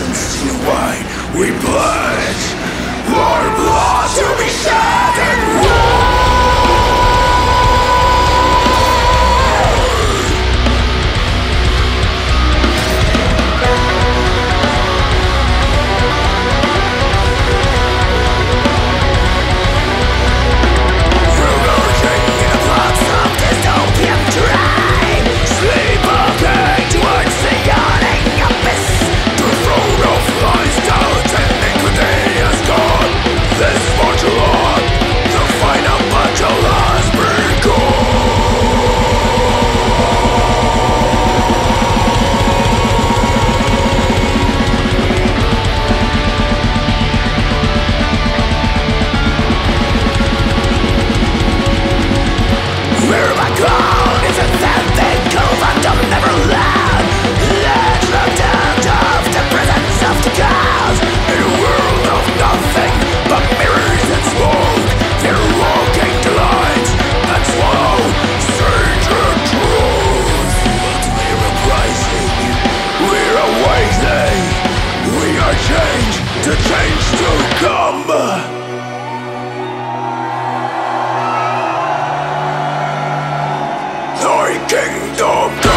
license to wine. We pledge our blood to be shed. a change to come. Thy kingdom